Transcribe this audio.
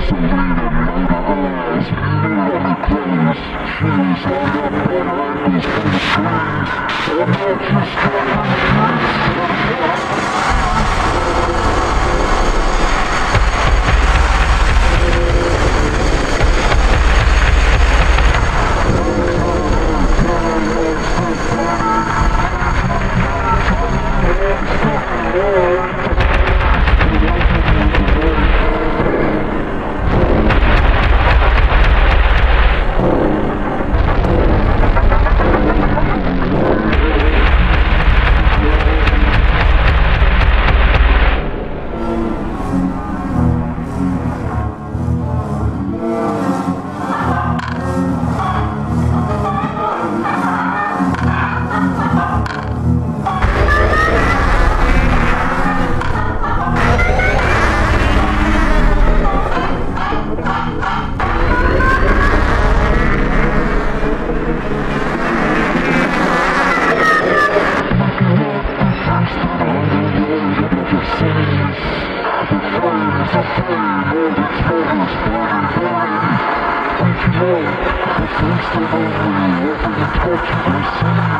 Gasoline and motorized, new on the place. Shoes on the bike, ankles from. I'm not just trying to Thank you.